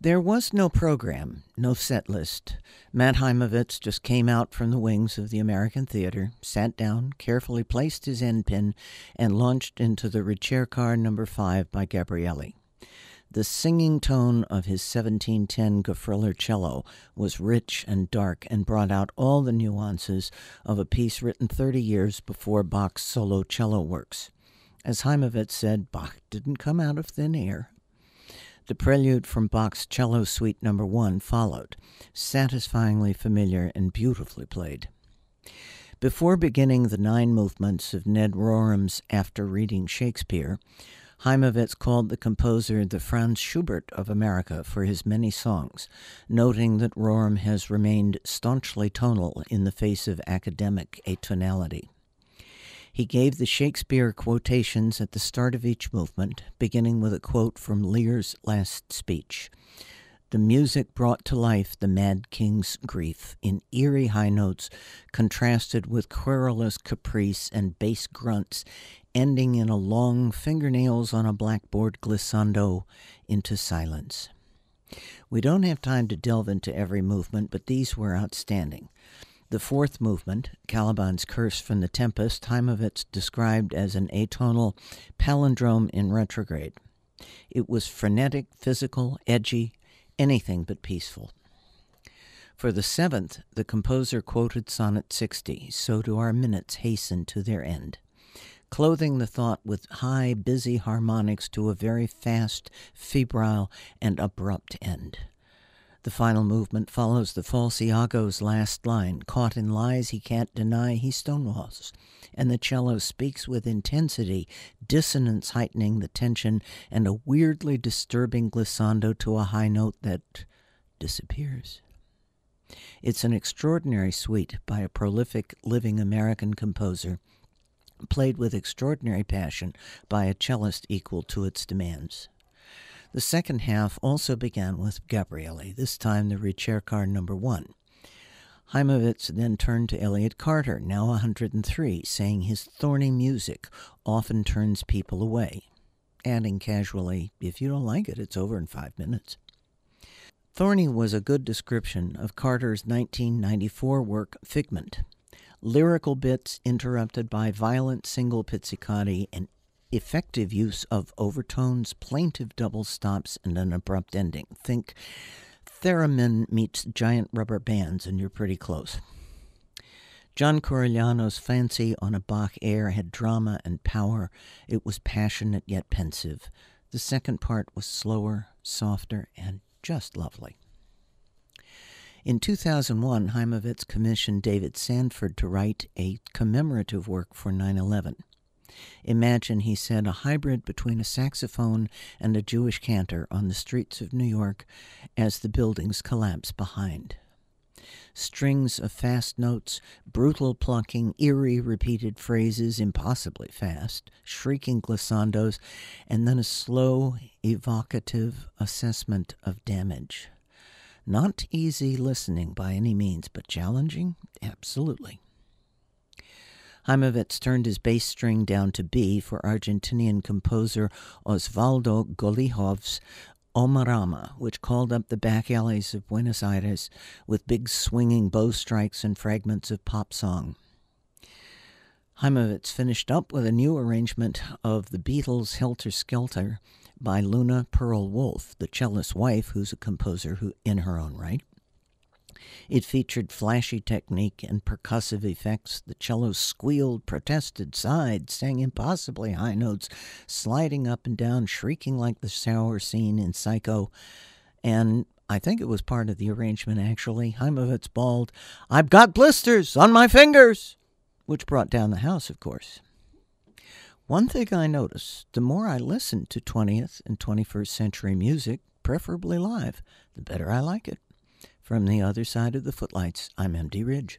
There was no program, no set list. Matt Haimovitz just came out from the wings of the American Theater, sat down, carefully placed his end pin, and launched into the Ricercar number 5 by Gabrielli. The singing tone of his 1710 Goffriller cello was rich and dark and brought out all the nuances of a piece written 30 years before Bach's solo cello works. As Haimovitz said, Bach didn't come out of thin air. The prelude from Bach's Cello Suite Number no. 1 followed, satisfyingly familiar and beautifully played. Before beginning the nine movements of Ned Rorem's After Reading Shakespeare, Haimovitz called the composer the Franz Schubert of America for his many songs, noting that Rorem has remained staunchly tonal in the face of academic atonality. He gave the Shakespeare quotations at the start of each movement, beginning with a quote from Lear's last speech. The music brought to life the Mad King's grief in eerie high notes, contrasted with querulous caprice and bass grunts, ending in a long fingernails on a blackboard glissando into silence. We don't have time to delve into every movement, but these were outstanding. The fourth movement, Caliban's Curse from the Tempest, Haimovitz described as an atonal palindrome in retrograde. It was frenetic, physical, edgy, anything but peaceful. For the seventh, the composer quoted Sonnet 60, So do our minutes hasten to their end, clothing the thought with high, busy harmonics to a very fast, febrile, and abrupt end. The final movement follows the false Iago's last line Caught in lies he can't deny, he stonewalls. And the cello speaks with intensity, dissonance heightening the tension, and a weirdly disturbing glissando to a high note that disappears. It's an extraordinary suite by a prolific living American composer, played with extraordinary passion by a cellist equal to its demands. The second half also began with Gabrielli, this time the Ricercar number one. Haimovitz then turned to Elliott Carter, now 103, saying his thorny music often turns people away, adding casually, If you don't like it, it's over in five minutes. Thorny was a good description of Carter's 1994 work Figment. Lyrical bits interrupted by violent single pizzicati and effective use of overtones, plaintive double stops, and an abrupt ending. Think theremin meets giant rubber bands, and you're pretty close. John Corigliano's fancy on a Bach air had drama and power. It was passionate yet pensive. The second part was slower, softer, and just lovely. In 2001, Haimovitz commissioned David Sanford to write a commemorative work for 9 11. Imagine, he said, a hybrid between a saxophone and a Jewish cantor on the streets of New York as the buildings collapse behind. Strings of fast notes, brutal plucking, eerie repeated phrases, impossibly fast, shrieking glissandos, and then a slow, evocative assessment of damage. Not easy listening by any means, but challenging? Absolutely. Haimovitz turned his bass string down to B for Argentinian composer Osvaldo Golijov's Omaramor, which called up the back alleys of Buenos Aires with big swinging bow strikes and fragments of pop song. Haimovitz finished up with a new arrangement of the Beatles' Helter Skelter by Luna Pearl Woolf, the cellist's wife, who's a composer who, in her own right. It featured flashy technique and percussive effects. The cello squealed, protested, sighed, sang impossibly high notes, sliding up and down, shrieking like the shower scene in Psycho. And I think it was part of the arrangement, actually. Haimovitz bawled, I've got blisters on my fingers! Which brought down the house, of course. One thing I noticed the more I listened to 20th and 21st century music, preferably live, the better I like it. From the other side of the footlights, I'm MD Ridge.